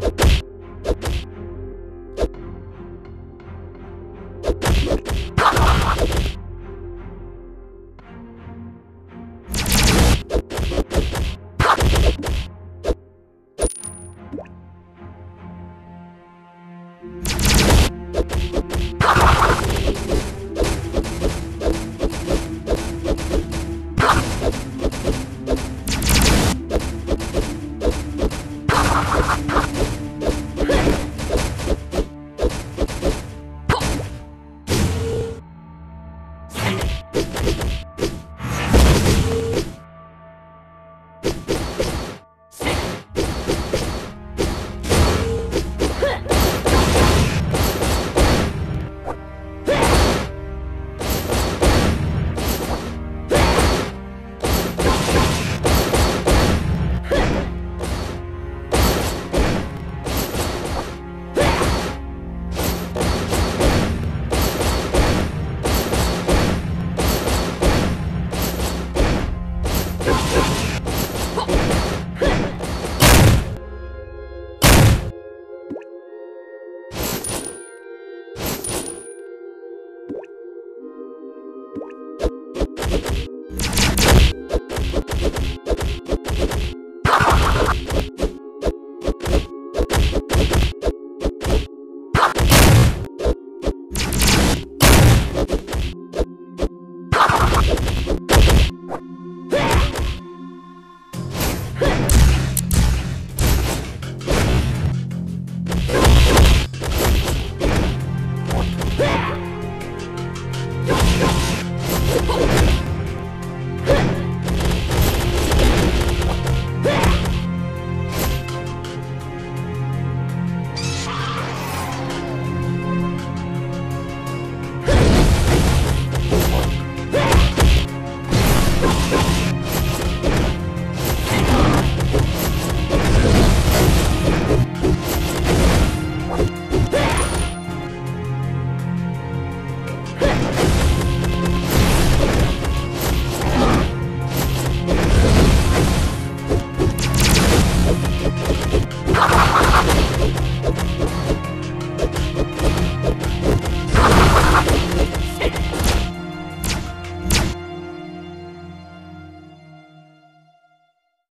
you